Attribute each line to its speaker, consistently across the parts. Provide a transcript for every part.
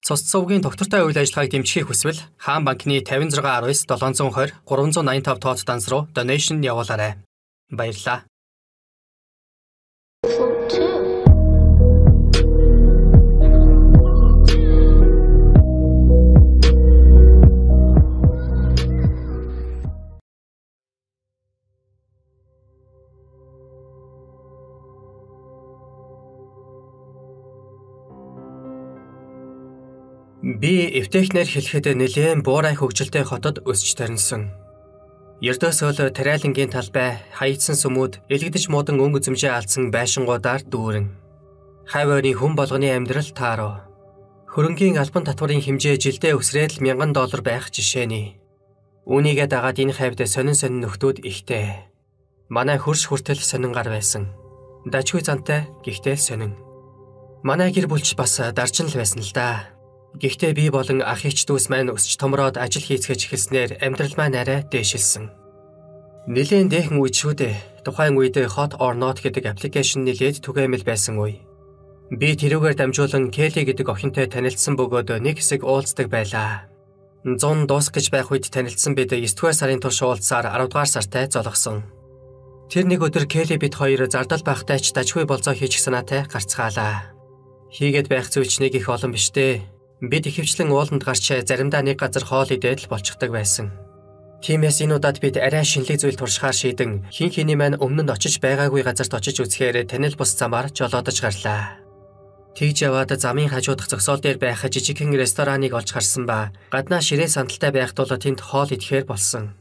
Speaker 1: Цус цувгийн доктортой үйл ажиллагааг дэмжихийг хүсвэл Хаан банкны 5619 720 385 тооц данс руу donation явуулаарай. Баярлалаа. Би эвтэхнэр хэлэхэд нэлээд буурай хөгжилтэй хотод өсч тарнсан. Ердөөсөөл тариалангийн талбай хаягдсан сүмүүд элэгдэж муудан өнгө зэмжээ алдсан байшингуудаар дүүрэн. Хайварын хүн болгоны амьдрал тааруу. Хөрөнгийн альбан татварын хэмжээ жилдээ өсрээд л 1000 доллар байх жишээний. Үүнийгээ дагаад энэ хавьд сонин сонин нөхдүүд ихтэй. Манай хөрш хүртэл сонин гар байсан. Дажгүй зантай гихтэл сонин. Манай гэр бүлч бас дарчин л байсан л да. Гэхдээ би болон ах ич дүүс маань өсч томроод ажил хийцгэж эхэлснээр амьдрал маань арай дээшилсэн. Нилийн дээхэн үед шүү дээ. Тухайн үед Hot or Not гэдэг аппликейшн нилээд түгээмэл байсан үе. Би тэрүүгээр дамжуулан Келли гэдэг охинтой танилцсан бөгөөд нэг хэсэг уулздаг байлаа. 100 дуус гэж байх үед танилцсан бид 9 дугаар сарын турш уулзсаар 10 дугаар сартай золгосон. Тэр нэг өдөр Келли бид хоёр зардал байхтай ч дажгүй болцоо хийчих санаатай гарцгаалаа. Хийгээд байх зүйлч нэг их олон биш дээ. Бид ихэвчлэн ууланд гарч заримдаа нэг газар хоол идээд л болчихдаг байсан. Тиймээс энэ удаад бид арай шинэлэг зүйл туршихаар шийдэн хин хиний маань өмнө нь очиж байгаагүй газарт очиж үзэхээр танил бус замаар жолоодож гарлаа. Тэгж яваад замын хажуудах зогсоол дээр байх жижигхэн рестораныг олж харсан ба гаднаа ширээ сандалтай байх тул тэнд хоол идэхээр болсон.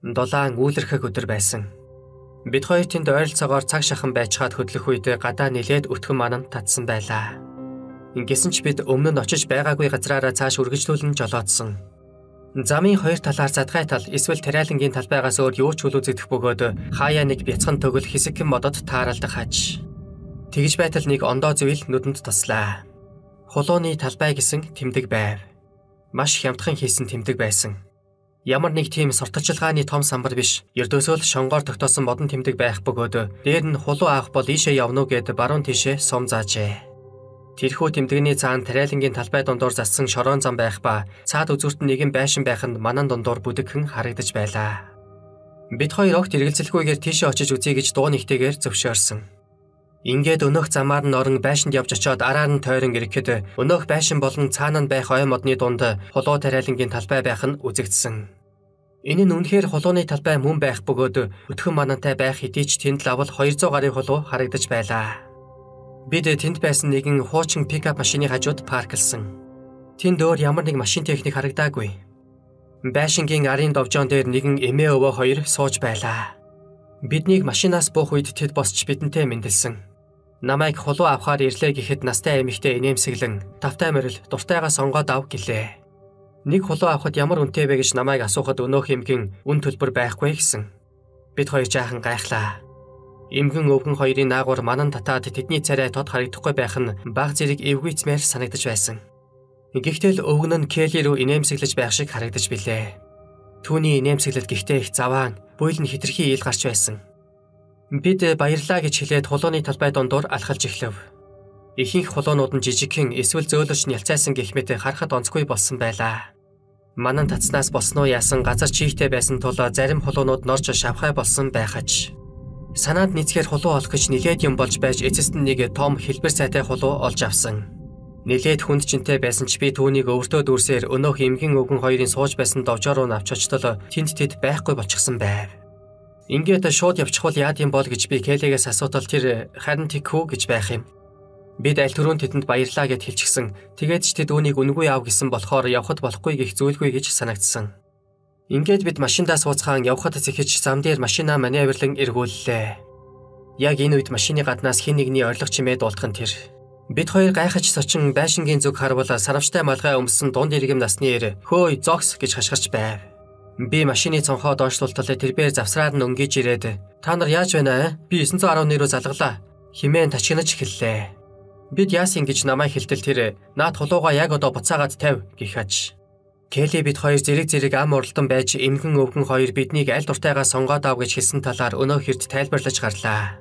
Speaker 1: Дулаан үүлэрхэг өдөр байсан. Бид хоёр тэнд ойролцоогоор цаг шахан байцгаад хөдлөх үед гадаа нилээд өтгөн манан татсан байлаа. Ингэсэн ч бид өмнө нь очиж байгаагүй газраараа цааш үргэлжлүүлэн жолоодсон. Замын хоёр талаар задгай тал эсвэл тариалангийн талбайгаас өөр юу ч үл үзэгдэх бөгөөд хаяа нэг бяцхан төгөл хэсэгхэн модод тааралдах хаж. Тэгж байтал нэг ондоо зүйл нүдэнд туслаа. Хулууны талбай гэсэн тэмдэг байв. Маш хямдхан хийсэн тэмдэг байсан. Ямар нэг тийм сурталчилгааны том самбар биш. Ердөөсөө л шонгоор тогтоосон модон тэмдэг байх бөгөөд дээр нь хулуу авах бол ийшээ явна уу гэд баруун тишээ сум заажээ. Тэрхүү тэмдэгний цаана тариалангийн талбай дундуур зассан шорон зам байх ба цаад үзүүрт нэгэн байшин байх нь манан дундуур бүдэгхэн харагдаж байлаа. Бид хоёр огт эргэлзэлгүйгээр тийшээ очиж үзье гэж дуу нэгтэйгээр зөвшөөрсөн. Ингээд өнөөх замаар нь орон байшинд явж очиод араар нь тойрон ирэхэд өнөөх байшин болон цаана нь байх ой модны дунд хулуу тариалангийн талбай байх нь үзэгдсэн. Энэ нь үнэхээр хулууны талбай мөн байх бөгөөд өтгөн манантай байх хэдий ч тэнд лавл 200 гарын хулуу харагдаж байлаа. Бид тэнд байсан нэгэн хуучин пикап машины хажууд парклсан. Тэнд өөр ямар нэг машин техник харагдаагүй. Байшингийн арын довжоон дээр нэгэн эмээ өвөө хоёр сууж байлаа. Биднийг машинаас буух үед тэд босч бидэнтэй мэндэлсэн. Намайг хулуу авахаар ирлээ гэхэд настай эмэгтэй инээмсэглэн тавтай морил дуртайгаа сонгоод ав гэлээ. Нэг хулуу авахд ямар үнэтэй вэ гэж намайг асуухад өнөөх эмгэн үн төлбөр байхгүй гэсэн. Бид хоёр жаахан гайхлаа. Имгэн өвгөн хоёрын наагур манан татаад тэдний царай тод харагдахгүй байх нь баг зэрэг эвгүйцмээр санагдаж байсан. Гэхдээ л өвгөн нь Келли рүү инээмсэглэж байх шиг харагдаж билээ. Түүний инээмсэглэл гэхдээ их заваан, буйл нь хитрхи ил гарч байсан. Бид баярлаа гэж хэлээд хулууны талбай дундуур алхалж эхлэв. Ихэнх хулуунууд нь жижигхэн эсвэл зөөлөж нялцайсан гэх мэт харахад онцгүй болсон байлаа. Манан татснаас босноо яасан газар чийхтэй байсан тул зарим хулуунууд норж шавхай болсон байхаж Санаанд нийцгээр хулуу олох гэж нилээд юм болж байж эцэст нь нэг том хэлбэр сайтай хулуу олж авсан. Нилээд хүнд чинтэй байсан ч би түүнийг өвөртөө дүүрсээр өнөөх эмгэн өвгөн хоёрын сууж байсан довжоор руу навч очтол тэнд тэд байхгүй болчихсон байв. Ингээд шууд явчих бол яад юм бол гэж би Келегээс асуудал тэр харин тэгхүү гэж байх юм. Бид аль түрүүн тэдэнд баярлаа гэд хэлчихсэн. Тэгээд ч тэд үүнийг үнгүй ав гэсэн болохоор явхад болохгүй гэх зүйлгүй гэж санагдсан. Ингээд бид машиндаа сууцхан явхад зэхэж зам дээр машинаа маневрлан эргүүллээ. Яг энэ үед машины гаднаас хин нэгний орлого чимээ дуулдах нь тэр. Бид хоёр гайхаж сочин байшингийн зүг харвал саравчтай малгай өмссөн дунд иргэм насны эр хөөй зогс гэж хашгирч байв. Би машины цонхоо доошлуултал тэрбээр завсраар нь өнгөж ирээд та нар яаж байна аа? Би 911 рүү залглаа. Химэн тачигнаж эхэллээ. Бид яасан гэж намайг хэлтэл тэр наад хулууга яг одоо буцаагаад тавь гэх аж. Келли бид хоёр зэрэг зэрэг ам уралдан байж эмгэн өвгөн хоёр биднийг аль дуртайгаа сонгоод ав гэж хэлсэн талаар өнөө хэрд тайлбарлаж гарлаа.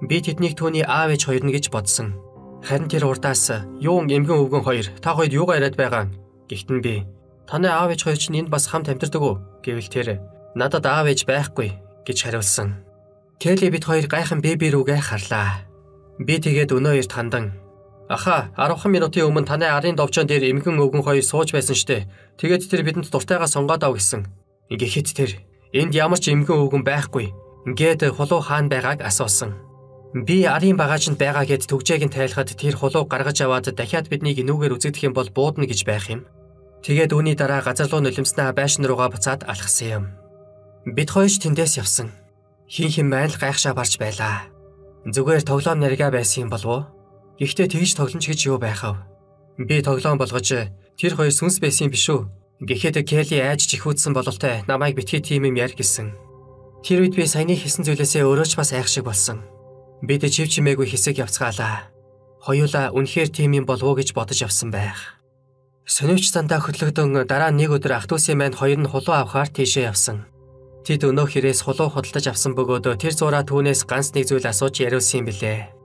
Speaker 1: Би тэднийг түүний аав ээж хоёр нь гэж бодсон. Харин тэр урдаас юун эмгэн өвгөн хоёр та хоёрд юугаар яриад байгаа? Гэхдээ би таны аав ээж хоёр чинь энд бас хамт амьдардаг уу? гэвэл тэр надад аав ээж байхгүй гэж хариулсан. Келли бид хоёр гайхан беби рүүгээ харлаа. Би тэгээд өнөө эрт хандан Аха 10 минутын өмнө таны арын довчон дээр эмгэн өвгөн хоёр сууж байсан штэ. Тэгээд тэр бидэнд дуртайгаа сонгоод ав гэсэн. Ингээхэд тэр энд ямар ч эмгэн өвгөн байхгүй. Ингээд хулуу хаан байгааг асуусан. Би арын багаажинд байгаа гэд төгжээг нь тайлахад тэр хулуу гаргаж аваад дахиад биднийг энүүгээр үзэгдэх юм бол буудна гэж байх юм. Тэгээд үүний дараа газар руу нулимснаа байшин руугаа буцаад алхсан юм. Бид хоёрч тэндээс явсан. Хин хин маань л гайхшаа барж байлаа. Зүгээр тоглоом нарига байсан юм болов уу? Гэхдээ тэгж тогломч гэж юу байхав? Би тоглоом болгож тэр хоёр сүнс байсан биш үү? Гэхдээ Келли айж чихүүдсэн бололтой намайг битгий тийм юм яар гэсэн. Тэр үед би саяны хийсэн зүйлээсээ өөрөө ч бас айх шиг болсон. Бид чив чимээгүй хэсэг явцгаалаа. Хоёулаа үнэхээр тийм юм болов уу гэж бодож явсан байх. Сонирч цандаа хөтлөгдөн дараа нэг өдөр ах トゥ усын маань хоёр нь хулуу авахар тийшээ явсан. Тэд өнөө хэрээс хулуу худалдаж авсан бөгөөд тэр зураа түүнээс ганц нэг зүйл асууж яриулсан юм билээ.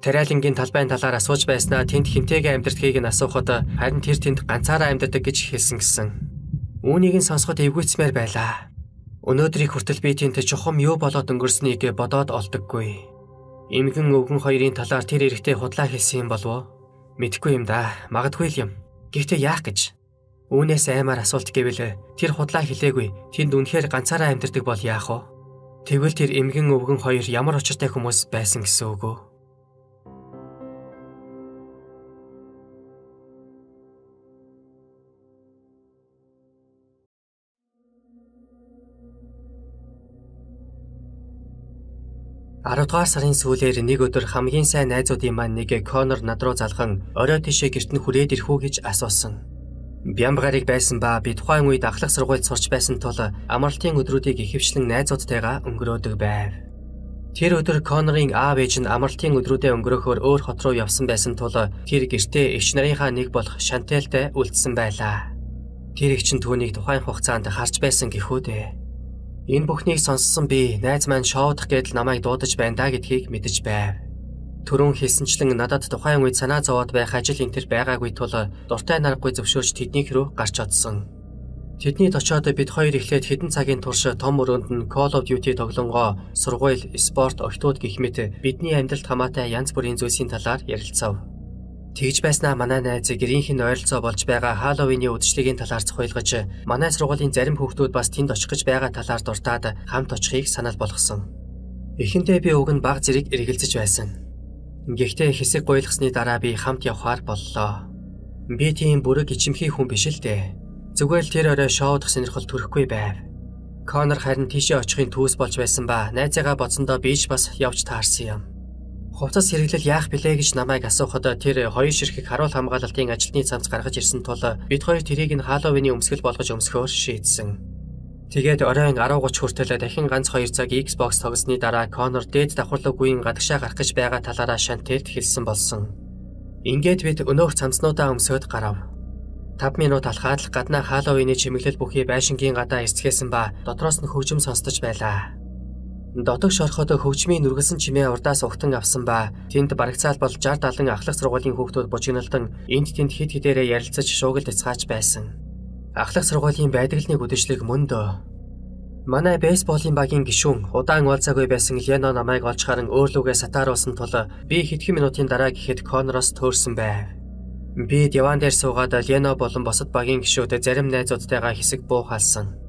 Speaker 1: Тариалангийн талбайн талаар асууж байснаа тэнд хинтэйгээ амьдрдгийг нь асуухад харин тэр тэнд ганцаараа амьдрдаг гэж хэлсэн гисэн. Үүнийг нь сонсоход эвгүйцмээр байлаа. Өнөөдрийг хүртэл би тэнд чухам юу болоод өнгөрснийг бодоод олдоггүй. Имгэн өвгөн хоёрын талаар тэр эрэхтэй худлаа хэлсэн юм болов уу? Мэдхгүй юм да. Магадгүй л юм. Гэхдээ яах гэж? Үүнээс аймаар асуулт гэвэл тэр худлаа хэлээгүй. Тэнд үнэхээр ганцаараа амьдардаг бол яах вэ? Тэгвэл тэр эмгэн өвгөн хоёр ямар очиртай хүмүүс байсан гэсэн үг үү? Аравдугаар сарын сүүлээр нэг өдөр хамгийн сайн найзуудын маань нэг Конор над руу залхан орой тишээ гэрт нь хүрээд ирэх үү гэж асуусан. Бямбгарыг байсан ба би тухайн үед ахлах сургуульд сурч байсан тул амралтын өдрүүдийг ихэвчлэн найзуудтайгаа өнгөрөөдөг байв. Тэр өдөр Конорын аав ээж нь амралтын өдрүүдэд өнгөрөхөөр өөр хот руу явсан байсан тул тэр гэртээ эгч нарынхаа нэг болох Шантелтэй үлдсэн байлаа. Тэр эгч нь түүнийг тухайн хугацаанд харж байсан гэхүү дээ. Энэ бүхнийг сонссон би найз маань шоудах гэдэл намайг дуудаж байна да гэдгийг мэдэж байв. Төрөн хэлсэнчлэн надад тухайн үед санаа зовоод байх ажил энэ төр байгаагүй тул дуртай наргагүй зөвшөөрч тэднийх рүү гарч одсон. Тэдний очоод бид хоёр эхлээд хэдэн цагийн турш том өрөөнд нь Call of Duty тоглонгоо сургууль, спорт, октод гэх мэт бидний амьдралд хамаатай янз бүрийн зүйлсийн талаар ярилцав. Тэгж байснаа манай найз гэрийнх нь ойролцоо болж байгаа Халлоуины үдшилтэгийн талаар зохиолгож манай сургуулийн зарим хүүхдүүд бас тэнд очих гэж байгаа талаар дуртаад хамт очихыг санал болгосон. Эхэндээ би уг нь баг зэрэг эргэлзэж байсан. Гэхдээ хэсэг гойлгосны дараа би хамт явхаар боллоо. Би тийм бүрэг ичимхий хүн биш л дээ. Зүгээр л тэр орой шоудах сонирхол төрөхгүй байв. Конор харин тийшээ очихын түүс болж байсан ба найзаагаа бодсондоо би ч бас явж таарсан юм. Хувцас хэрэглэл яах билээ гэж намайг асуухад тэр хоёр ширхэг харуул хамгаалалтын ажилтны цамц гаргаж ирсэн тул бид хоёр тэрийг нь Халлоуины өмсгөл болгож өмсөхөөр шийдсэн. Тэгээд оройн 10:30 хүртэл дахин ганц 2 цаг Xbox тоглосны дараа Connor дээд давхарлаггүйн гадагшаа гарах гэж байгаа талаараа Шантелд хэлсэн болсон. Ингээд бид өнөөх цамцнуудаа өмсөд гарав. 5 минут алхаад л гаднаа Халлоуины чимэглэл бүхий байшингийн гадаа эсцгээсэн ба дотроос нь хөгжим сонсдож байлаа. Дотог шорхоод хөгжмийн нүргэлсэн чимээ урдаас угтан авсан ба тэнд барагцаал бол 60 70 ахлах сургуулийн хүүхдүүд бужигналдан энд тэнд хит хитээрээ ярилцаж шуугилд эцгааж байсан. Ахлах сургуулийн байдгалны гүдэжлэг мөндөө. Манай бейсболын багийн гишүүн удаан уулзаагүй байсан Лено намайг олж харан өөрлөгөө сатааруулсан тул би хэдхэн минутын дараа гэхэд Конороос төөрсөн байв. Би диван дээр суугаад Лено болон босод багийн гишүүд зарим найзуудтайгаа хэсэг буухалсан.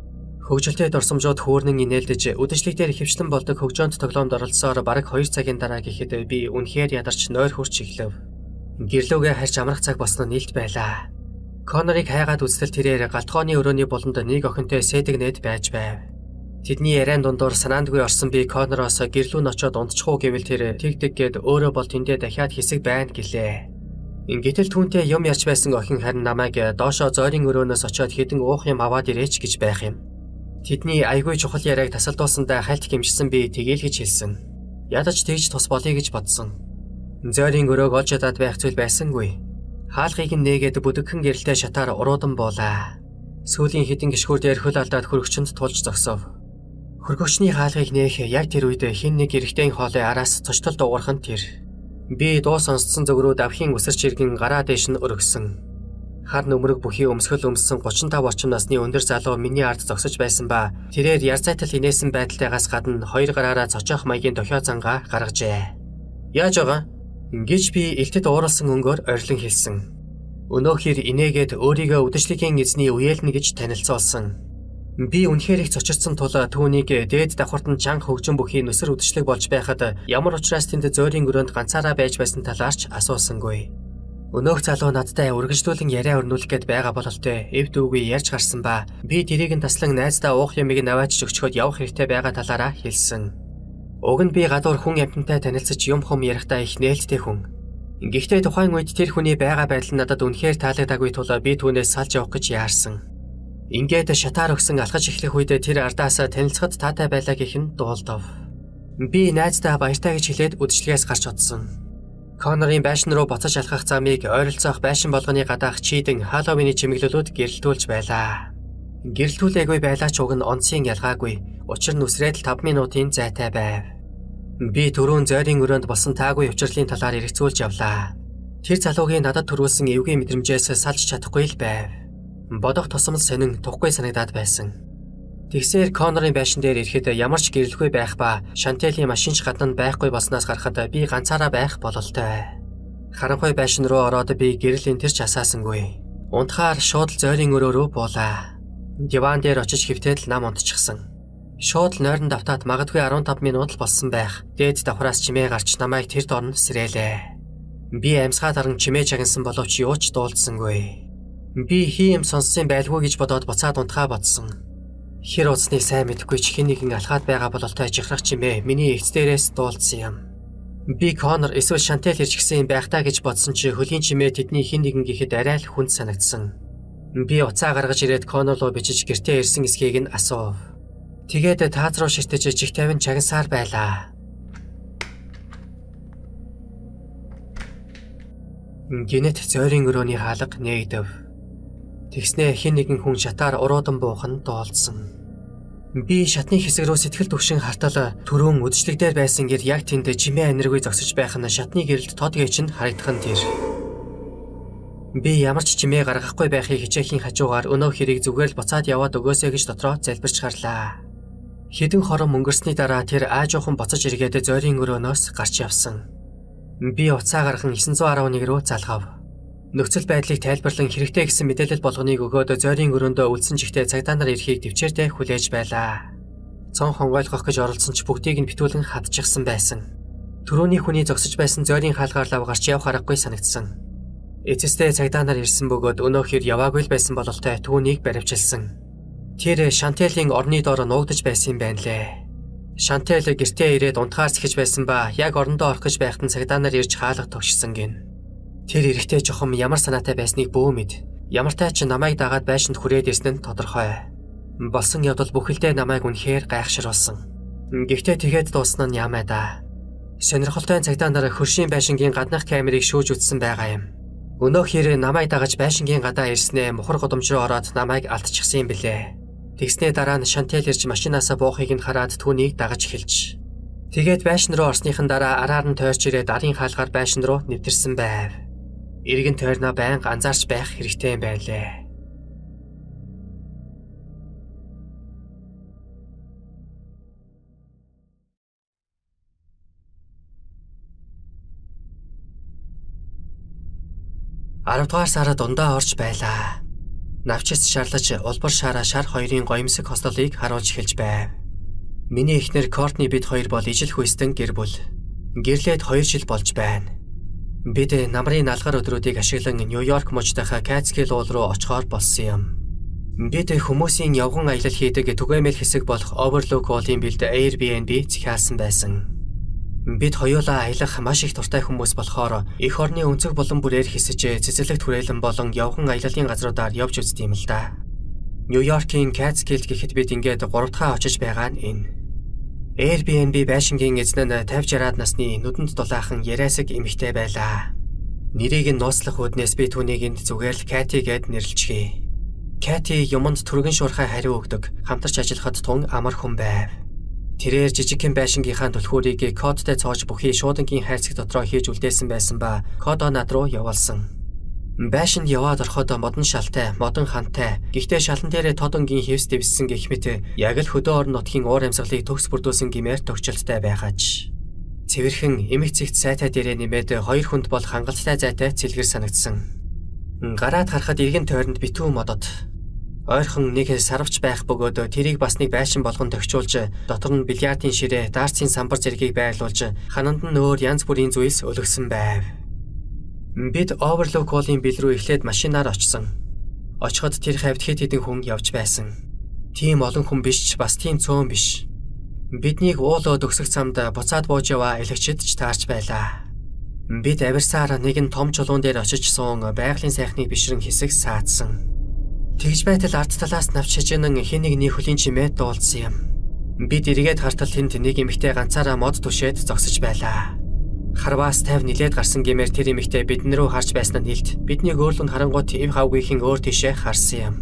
Speaker 1: Хөгжилтэй дурсамжууд хөөрнөн инээлдэж үдэшлэг дээр хөвчлэн болдог хөгжөөнд тоглоомд оролцсоор бараг 2 цагийн дараа гэхэд би үнэхээр ядарч нойр хурч эхлэв. Гэрлүүгээ харж амрах цаг болсон нь нэлт байлаа. Конорыг хайгаад үзтэл тэрээр галтгооны өрөөний болонд нэг охинтой сэдэгнэд байж байв. Тэдний яриан дундуур санаандгүй орсон би Конороос гэрлүүн очоод унтчихуу гэвэл тэр тэг тэг гээд өөрөө бол тэндээ дахиад хэсэг байна гэлээ. Ингээтэл түүнтэй юм ярьж байсан охин харин намайг доошоо зойрын өрөөнөөс очоод хідэн уух юм аваад ирээч гэж байх юм. Тэдний айгүй чухал яриаг тасалдуулсандаа хальт хэмжсэн би тэгээл гэж хэлсэн. Ядаж тэгж тус болъё гэж бодсон. Зойрын өрөөг олж ядаад байх зүйл байсангүй. Хаалгыг нь нээгээд бүдэгхэн гэрэлтэй шатаар уруудан буулаа. Сүүлийн хідэн гიშгүүр дээр хөл алдаад хөргөчөнд тулж зогсов. Хөргөгчний хаалгыг нээх яг тэр үед хин нэг эрэгтэй хоолой араас цочтол дуугархан тэр. Би дуу сонссон зөврөө давхийн өсөр чиргэн гараа дэш нь өргөсөн. Хар нүмерэг бүхий өмсгөл өмссөн 35 орчим насны өндөр залуу миний ард зогсож байсан ба тэрээр ярзайтал инээсэн байдалтайгаас гадна хоёр гараараа цочоох маягийн дохио зангаа гаргажээ. Яаж байгаа? Ингэж би элтэд ууралсан өнгөөр орилон хэлсэн. Өнөөхөр инээгээд өөрийгөө үдшилгийн эзний үеэлнэ гэж танилцуулсан. Би үнэхээр их цочирсан тул түүнийг дээд давхарт нь чанга хөгжин бүхий нүсэр үдшилэг болж байхад ямар учраас тэнд зөөрийн өрөөнд ганцаараа байж байсан талаарч асуусангүй. Өнөөх залуу надтай үргэлжлүүлэн яриа өрнүүлэх гээд байгаа бололтой эв дүүгүй ярьж гарсан ба би тэрийг нь таслан найздаа уух юмыг наваачж өгчхөд явах хэрэгтэй байгаа талаараа хэлсэн. Уг нь би гадуур хүн амтантай танилцаж юм хум ярихдаа их нээлттэй хүн. Гэхдээ тухайн үед тэр хүний байгаа байдал надад үнэхээр таалагдаагүй тул би түүнээс салж явах гэж яарсан. Ингээд шатаар өгсөн алхаж эхлэх үед тэр ардаас танилцахад таатай байлаа гэх нь дуулдав. Би найздаа баяртай гэж хэлээд үдшилгээс гарч одсон. Конорын байшин руу буцаж алхах замыг ойролцоох байшин болгоны гадаах чийдэн Халлоуины чимэглэлүүд гэрэлтүүлж байлаа. Гэрэлтүүлээгүй байлаа ч уг нь онцгийн ялгаагүй. Учир нь үсрээд л 5 минутын зайтай байв. Би түрүүн зойрын өрөөнд болсон таагүй учрлын талаар эргэцүүлж явлаа. Тэр залуугийн надад төрүүлсэн эвгүй мэдрэмжээс салж чадахгүй л байв бодох тусам сонин тухгүй санагдаад байсан. Тэгсээр Конорын байшин дээр ирэхэд ямар ч гэрэлгүй байх ба Шантелийн машинч гадна байхгүй болсноос гарахад би ганцаараа байх бололтой. Харанхуй байшин руу ороод би гэрэл энтерч асаасангүй. Унтахаар шууд л зойрын өрөөрөө буулаа. Диван дээр очиж хөвтөд нам унтчихсан. Шууд л нойрон давтаад магадгүй 15 минут л болсон байх. Дээд давхраас чимээ гарч намайг тэр дорн сэрээлээ. Би амьсгаа даран чимээ чагнасан боловч юу ч дуулдсангүй. Би хийм сонссон байлгүй гэж бодоод буцаад унтхаа бодсон. Хэр уцсныг сайн мэдэхгүй ч хэн нэгэн алхаад байгаа бололтой жихрах чимээ миний эц дээрээс дуулсан юм. Би Конор эсвэл Шантел ирж гисэн юм байх таа гэж бодсон чи хөлийн чимээ тэдний хэн нэгэн гэхэд арай л хүнд санагдсан. Би уцаа гаргаж ирээд Конор руу бичиж гэртээ ирсэн эсхийг нь асуув. Тэгээд таац руу ширтэж жиг тавин чагнасаар байлаа. Гинэт зойрын өрөөний хаалга нээгдэв. Тэгснээ хэн нэгэн хүн шатаар уруудан буухан доолдсон. Би шатны хэсэг рүү сэтгэл төвшин хартал түрүүн үдшилэг дээр байсан гэр яг тэнд жимээ аниргүй зогсож байх нь шатны гэрэлд тод гэж нь харагдах нь тэр. Би ямар ч чимээ гаргахгүй байхыг хичээхийн хажуугаар өнөө хэрийг зүгээр л буцаад яваад өгөөсэй гэж дотроо залбирч гарлаа. Хэдэн хором өнгөрсний дараа тэр аажуухан буцаж эргээд зойрын өрөөнөөс гарч явсан. Би уцаа гарган 911 рүү залгав. Нөхцөл байдлыг тайлбарлан хэрэгтэй гэсэн мэдээлэл болгоныг өгөөд зойрын өрөөндөө үлдсэн чихтэй цагдаа нар эрхийг төвчээртэй хүлээж байлаа. Цон хонгойлгох гэж оролцсон ч бүгдийг нь битүүлэн хадчихсан байсан. Төрөний хүний зогсож байсан зойрын хаалгаар лав гарч явах аргагүй санагдсан. Эцэстээ цагдаа нар ирсэн бөгөөд өнөөхөр яваагүй л байсан бололтой түүнийг баривчилсан. Тэр Шантелийн орны доор нуугдаж байсан юм байна лээ. Шантел гэртээ ирээд унтахаар сэхэж байсан ба яг орондоо орох гэж байхад цагдаа нар ирж хаалга тогшсон гин. Тэр эрэхтэй жохом ямар санаатай байсныг бөө мэд. Ямартай ч намайг дагаад байшинд хүрээд ирсэн нь тодорхой. Болсон явдал бүхэлдээ намайг үнэхээр гайхшруулсан. Гэхдээ тэгэхэд дуусна нь ямаа да. Сонирхолтой цагдаа нар хөршийн байшингийн гаднах камерыг шүүж үтсэн байгаа юм. Өнөөхөр намайг дагаж байшингийн гадаа ирснээ мухар годомж руу ороод намайг алдчихсан юм билээ. Тэгснээ дараа нь Шантел ирж машинаасаа буухыг нь хараад түүнийг дагаж эхэлж. Тэгээд байшин руу орсныхан дараа араар нь тойрч ирээд арын хаалгаар байшин руу нэвтэрсэн байв иргэн тойрноо байнга анзаарч байх хэрэгтэй юм байлээ. Аравдугаар сараа дундаа орж байлаа. Навчис шарлаж улбар шаараа шар хоёрын гоёмсог хослолыг харуулж эхэлж байв. Миний эхнэр Кортни бид хоёр бол ижил хүйстэн гэр бүл. Гэрлээд 2 жил болж байна. Бид намрын налгар өдрүүдийг ашиглан Нью-Йорк мужтайхаа Catskill уул руу очихоор болсон юм. Бид хүмүүсийн явган аялал хийдэг түгээмэл хэсэг болох Overlook уулын бэлд Airbnb захиалсан байсан. Бид хоёулаа аялах маш их дуртай хүмүүс болохоор эх орны өнцөг болон бүрээр хэсэж цэцэрлэгт хүрээлэн болон явган аяллаа газруудаар явж үзт юм л да. Нью-Йоркийн Catskill гэхэд бид ингээд 3 дахь очиж байгаа нь энэ. Airbnb байшингийн эзэн нь 50 60-аад насны нүдэнд дулаахан яриасаг эмэгтэй байлаа. Нэрийг нь нууцлах үднээс би түүнийг энд зүгээр л Кати гэд нэрлэжээ. Кати юмд түргэн шуурхай хариу өгдөг, хамтарч ажиллахад тун амар хүн байв. Тэрээр жижигхэн байшингийнхаа түлхүүрийг кодтай цоож бүхий шуудангийн хайрцаг дотроо хийж үлдээсэн байсан ба кодо над руу явуулсан. Байшинд яваад ороход модон шалтай, модон хантай. Гэхдээ шалан дээрээ тодонгийн хевс дэвссэн гэх мэт яг л хөдөө орон нутгийн уур амьсгалыг төгс бүрдүүлсэн гимээр төгчлөлтэй байгаач. Цэвэрхэн эмэг цэгт сайтай дээрээ нэмээд хоёр хүнд бол хангалттай зайтай цэлгэр санагдсан. Гараад харахад иргэн тойронд битүү модод Ойрхон нэг сарвч байх бөгөөд тэрийг бас нэг байшин болгон төгчүүлж дотор нь бильярдын ширээ, дартсын самбар зэргийг байрлуулж хананд нь өөр янз бүрийн зүйлс өлгсөн байв. Бид Overlook Hall-ын бил рүү эхлээд машинаар очсон. Очиход тэр хавьд хэд хэдэн хүн явж байсан. Тийм олон хүн биш ч бас тийм цөөн биш. Биднийг уулууд өксөх замд буцаад бууж яваа элэгчд ч таарч байлаа. Бид авирсаар нэгэн том чулуун дээр очиж суун байгалийн сайхныг бишрэн хэсэг саадсан. Тэгж байтал ард талаас навч шижинэн хэнийг нэг хөлийн чимээ дуулсан юм. Бид эргээд хартал тэнд нэг эмэгтэй ганцаараа мод түшээд зогсож байлаа. Харваас 50 нилээд гарсан гэмээр тэр эмэгтэй бидэн рүү харж байсан нь хэлд бидний өөрлөнд харангуут ив хавгийнхэн өөр тишээ харсан юм.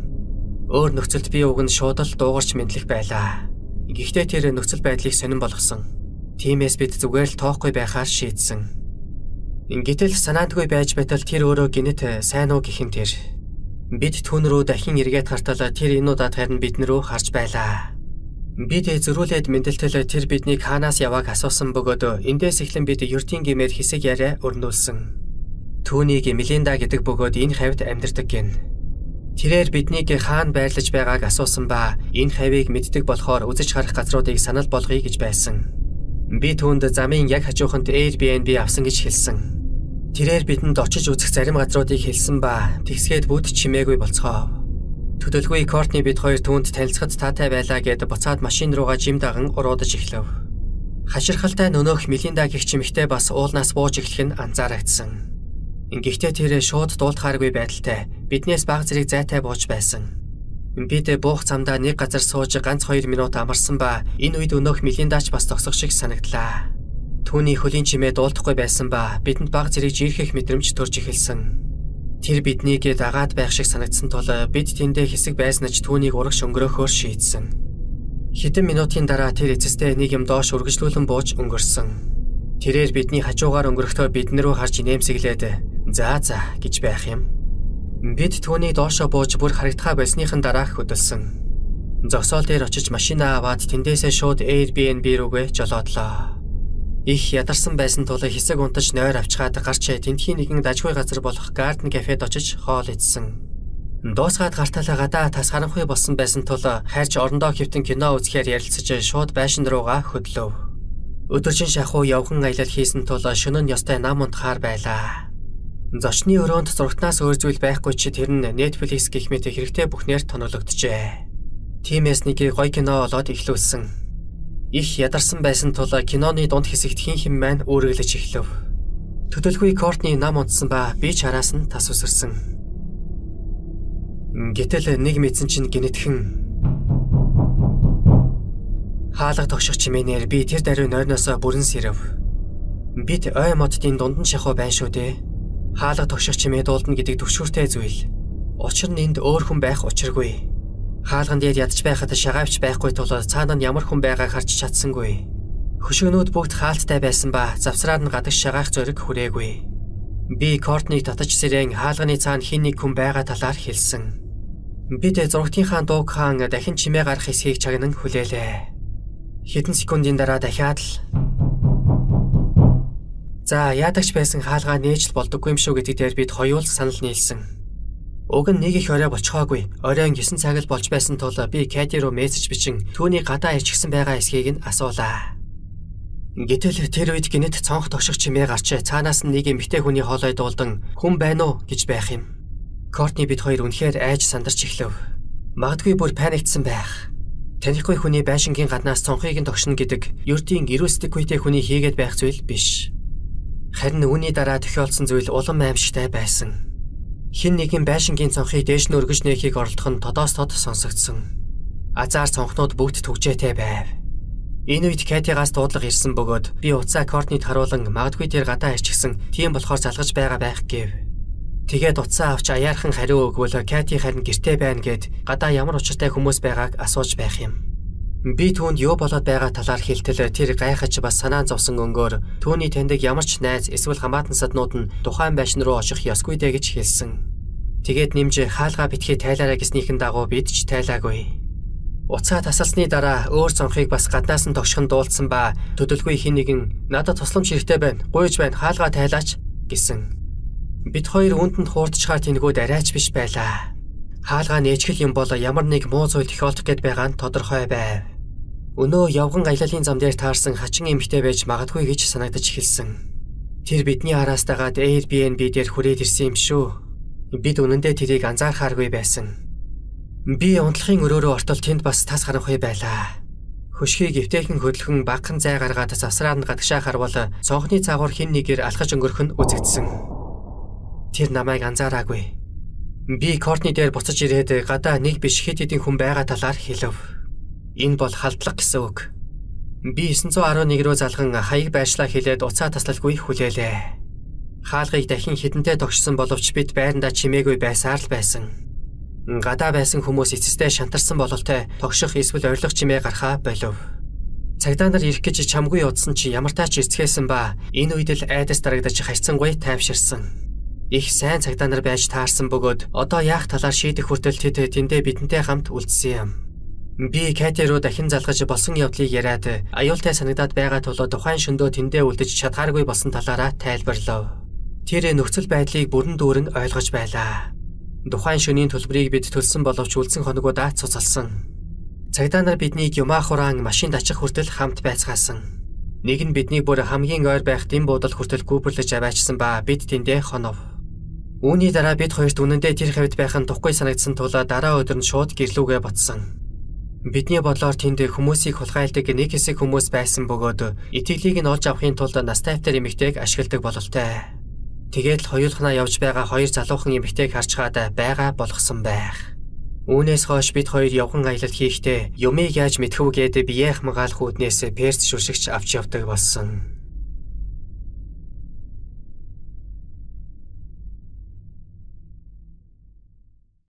Speaker 1: Өөр нөхцөлд би уг нь шууд л дуугарч мэдлэх байлаа. Гэхдээ тэр нөхцөл байдлыг сонирн болгосон. Тиймээс бид зүгээр л тоохгүй байхаар шийдсэн. Ингэтэл санаандгүй байж байтал тэр өөрөө гинэт сайн уу гэхин тэр Бид түүн рүү дахин эргээд гартал тэр инуудад харин бид нөрөө харж байлаа. Бид зөрүүлээд мэндэлтэл тэр биднийг хаанаас явааг асуусан бөгөөд эндээс эхлэн бид ертийн гимээр хэсэг яриа өрнүүлсэн. Түүнийг Мелинда гэдэг бөгөөд энэ хавьд амьдардаг гин. Тэрээр биднийг хаана байрлаж байгааг асуусан ба энэ хавийг мэддэг болохоор үзэж харах газруудыг санал болгоё гэж байсан. Би түүнд замын яг хажууханд Airbnb авсан гэж хэлсэн. Тэрээр бидэнд очиж үзэх зарим газруудыг хэлсэн ба тэгсгээд бүд чимээгүй болцгоо. Төдөлгүй Кортни бид хоёр түүнд танилцахад таатай байлаа гэд буцаад машин руугаа жим даган уруудаж эхлэв. Хаширхалтай нөнөөх Мелинда гих чимэгтэй бас уулнаас бууж эхлэх нь анзаарагдсан. Ингэхдээ тэр шууд дуулахааргүй байдалтай биднээс баг зэрэг зайтай бууж байсан. Бид буух замдаа нэг газар сууж ганц 2 минут амарсан ба энэ үед өнөөх Мелиндач бас зогсох шиг санагдлаа. Түүний хөлийн чимээ дуулахгүй байсан ба бидэнд баг зэрэг жирэхэх мэдрэмж төрж эхэлсэн. Тэр биднийг дагаад байх шиг санагдсан тул бид тэндээ хэсэг байснаж түүнийг урагш өнгөрөөхөөр шийдсэн. Хэдэн минутын дараа тэр эцэстээ нэг юм доош үргэлжлүүлэн бууж өнгөрсөн. Тэрээр бидний хажуугаар өнгөрөхдөө биднэрүү харж инээмсэглээд "За за" гэж байх юм. Бид түүнийг доошоо бууж бүр харагдхаа байсныхан дараа хөдөлсөн. Зогсоол дээр очиж машинаа аваад тэндээсээ шууд Airbnb рүүгээ жолоодлоо. Их ядарсан байсан тул хэсэг унтаж нойр авчгаад гарч тентхийн нэгэн дажгүй газар болох Garden Cafe-д очиж хоол идсэн. Дуусгаад гарталаа гадаа тас харанхуй болсон байсан тул хайрч орондоо хөвтөн кино үзэхээр ярилцаж шууд байшин руугаа хөдлөв. Өдөржин шахуу явхан аялал хийсэн тул шөнө нь ёстой нам унтахаар байлаа. Зочны өрөөнд зурагтнаас өөр зүйл байхгүй чи тэр нь Netflix гэх мэт хэрэгтэй бүхнээр тоноглогджээ. Тимээс нэг гоё кино олоод эхлүүлсэн. Их ядарсан байсан тул киноны дунд хэсэгт хин хин маань өөрөглөж эхлэв. Төдөлгүй Кортни нам унтсан ба би ч араас нь тас үсэрсэн. Гэтэл нэг мэдсэн чинь гинэтхэн хаалга тогших чимээнээр би тэр даруй нойрноосоо бүрэн сэрэв. Бид ой моддын дунд нь шахуу байна шүү дээ. Хаалга тогших чимээ дуулна гэдэг төвшөртэй зүйл. Учир нь энд өөр хүн байх учиргүй. Хаалган дээр ядж байхад шагаавч байхгүй тул цаана нь ямар хүн байгааг харж чадсангүй. Хөшөөнүүд бүгд хаалттай байсан ба завсраар нь гадагш шагаах зориг хүрээгүй. Би Кортныг татаж сэрэн хаалганы цаана хин нэг хүн байгаа талаар хэлсэн. Бид зургтынхаа дууг хаан дахин чимээ гарах хэсгийг чагнан хүлээлээ. Хэдэн секундын дараа дахиад л За яадагч байсан хаалгаа нээж л болдоггүй юм шүү гэдэгт бид хоёул санал нийлсэн. Уг нь нэг их орой болцохоогүй. Оройн 9 цаг л болж байсан тул би Кати руу мессеж бичин түүний гадаа ирчихсэн байгаа эсхийг нь асуулаа. Гэтэл тэр үед гинэт цонх тогших чимээ гарч цаанаас нь нэг эмэгтэй хүний хоолой дуулдан хүн байна уу гэж байх юм. Кортни бид хоёр үнэхээр айж сандарч эхлэв. Магадгүй бүр паниктсан байх. Танихгүй хүний байшингийн гаднаас цонхыг нь тогшно гэдэг ердийн эрүүстэггүйтэй хүний хийгээд байх зүйл биш. Харин үүний дараа тохиолдсон зүйл улам аимшигтай байсан. Хин нэгэн байшингийн цонхыг дээш нь өргөж нээхийг оролдох нь тодоос тод сонсогдсон. Азар цонхнууд бүгд түгжээтэй байв. Энэ үед Катигаас дуудлага ирсэн бөгөөд би уцаа Кортнид харуулan магадгүй тэр гадаа ирчихсэн. Тийм болохоор залгаж байгаа байх гэв. Тэгээд уцаа авч аяархан хариу өгвөл Кати харин гэртээ байна гэд гадаа ямар учиртай хүмүүс байгааг асууж байх юм. Би түүнд юу болоод байгаа талаар хэлтэл тэр гайхаж бас санаа зовсон өнгөөр түүний таньдаг ямар ч найз эсвэл хамаатан саднууд нь тухайн байшин руу очих ёсгүй дээ гэж хэлсэн. Тэгээд нэмж хаалгаа битгий тайлаараа гэснийхэн дагуу бид ч тайлаагүй. Уцаа тасалсны дараа өөр цонхыг бас гаднаас нь тогшхон дуулсан ба төдөлгүй хин нэгэн надад тусламж хэрэгтэй байна. Гуйж байна. Хаалгаа тайлаач гэсэн. Бид хоёр үндэнд хуурдчихаар тэнгүүд арайч биш байлаа. Хаалгаа нээчгэл юм бол ямар нэг муу зүйл тохиолдох гээд байгаа нь тодорхой байв. Өнөө явган аялалын зам дээр таарсан хачин эмхтэй байж магадгүй гэж санагдаж эхэлсэн. Тэр бидний араас дагаад Airbnb дээр хүрээд ирсэн юм шүү. Бид үнэндээ тэрийг анзаархааргүй байсан. Би унтлахын өрөөрөө ортол тэнд бас тас харанхуй байлаа. Хөшгийг эвтэйхэн хөдлөхөн багхан зай гаргаад завсраар нь гадагшаа харвал цонхны цаагуур хин нэгээр алхаж өнгөрөх нь үзэгдсэн. Тэр намайг анзаараагүй. Би кортны дээр буцаж ирээд гадаа нэг биш хэд хэдэн хүн байгаа талаар хэлв. Энэ бол халдлага гэсэн үг. Би 911 рүү залган хаяг байршлаа хэлээд уцаа таслалгүй хүлээлээ. Хаалгыг дахин хідэнтэй тогшсон боловч бид байрандаа чимээгүй байсаар л байсан. Гадаа байсан хүмүүс эцэстээ шантарсан бололтой тогших эсвэл орилох чимээ гарахаа болов. Цагдаа нар ирэх гэж чамгүй удсан чи ямар таач ирцгээсэн ба энэ үед л айдас дарагдаж харьцангуй тайвширсан их сайн цагдаа нар байж таарсан бөгөөд одоо яах талаар шийдэх хүртэл тэд тэндээ бидэнтэй хамт үлдсэн юм. Би Кати руу дахин залгаж болсон явдлыг яриад аюултай санагдаад байгаа тул тухайн шөндөө тэндээ үлдэж чадхааргүй болсон талаараа тайлбарлав. Тэр нөхцөл байдлыг бүрэн дүүрэн ойлгож байлаа. Тухайн шөнийн төлбөрийг бид төлсөн боловч үлдсэн хоногудаа цуцалсан. Цагдаа нар биднийг юмаа хураан машинд очих хүртэл хамт байцгаасан. Нэг нь биднийг бүр хамгийн ойр байх дэм буудал хүртэл гүйбэрлэж аваачсан ба бид тэндээ хонов. Үүний дараа бид хоёрт үнэндээ тэр хавьд байх нь тухгүй санагдсан тул дараа өдөр нь шууд гэрлүүгээ ботсон. Бидний бодлоор тэнд хүмүүсийг хулгайлдаг нэг хэсэг хүмүүс байсан бөгөөд итгэлийг нь олж авахын тулд настай төр эмэгтэйг ашигладаг бололтой. Тэгээд л хоёулахнаа явж байгаа хоёр залуухан эмэгтэйг харж хаад байгаа болгосон байх. Үүнээс хойш бид хоёр явган аялал хийхдээ юмыг яаж мэдхүүгээд биеэх магаал хүүднээс перс шүшигч авч явдаг болсон.